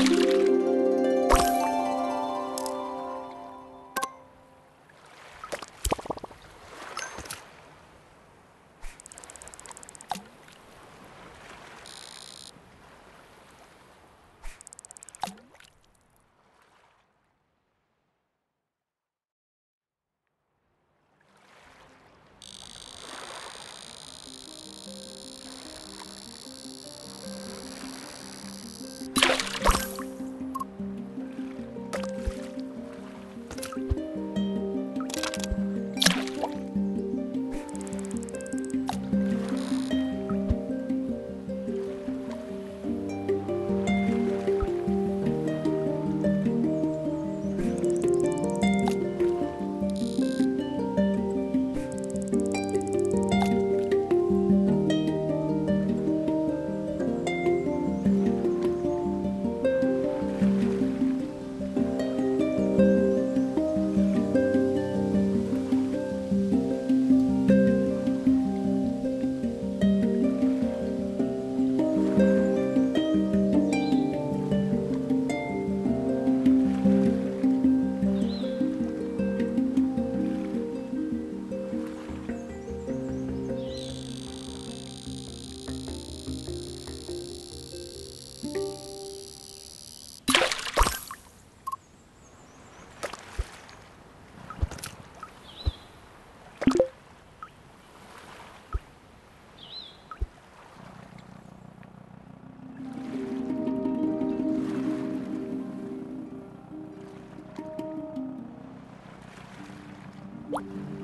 Bye. one.